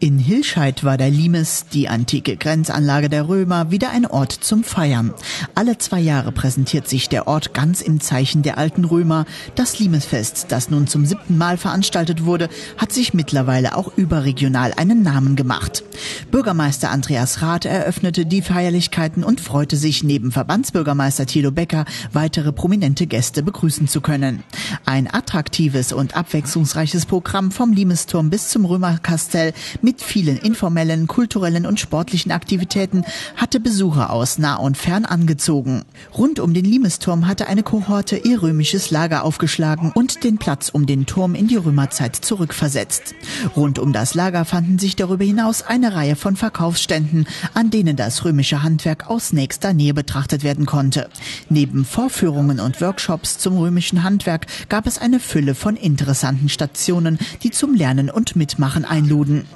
In Hilscheid war der Limes, die antike Grenzanlage der Römer, wieder ein Ort zum Feiern. Alle zwei Jahre präsentiert sich der Ort ganz im Zeichen der alten Römer. Das Limesfest, das nun zum siebten Mal veranstaltet wurde, hat sich mittlerweile auch überregional einen Namen gemacht. Bürgermeister Andreas Rath eröffnete die Feierlichkeiten und freute sich, neben Verbandsbürgermeister Thilo Becker weitere prominente Gäste begrüßen zu können. Ein attraktives und abwechslungsreiches Programm vom Limesturm bis zum Römerkastell mit vielen informellen, kulturellen und sportlichen Aktivitäten hatte Besucher aus nah und fern angezogen. Rund um den Limesturm hatte eine Kohorte ihr römisches Lager aufgeschlagen und den Platz um den Turm in die Römerzeit zurückversetzt. Rund um das Lager fanden sich darüber hinaus eine Reihe von Verkaufsständen, an denen das römische Handwerk aus nächster Nähe betrachtet werden konnte. Neben Vorführungen und Workshops zum römischen Handwerk gab es eine Fülle von interessanten Stationen, die zum Lernen und Mitmachen einluden.